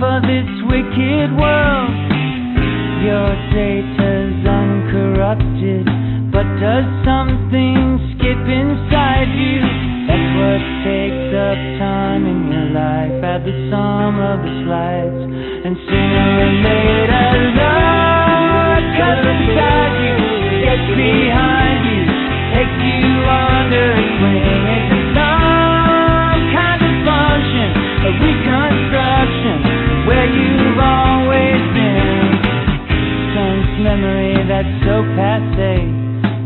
for this wicked world. Your data's uncorrupted, but does something skip inside you? That's what takes up time in your life. At the sum of the slides, and sooner or later, love comes inside you, gets behind you, takes you that's so passe.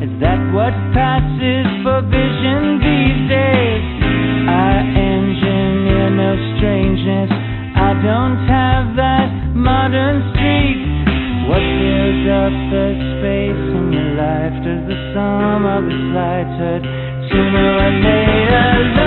Is that what passes for vision these days? I engineer no strangeness. I don't have that modern streak. What fills up the space in your life? Does the sum of its lights hurt? Sooner or later.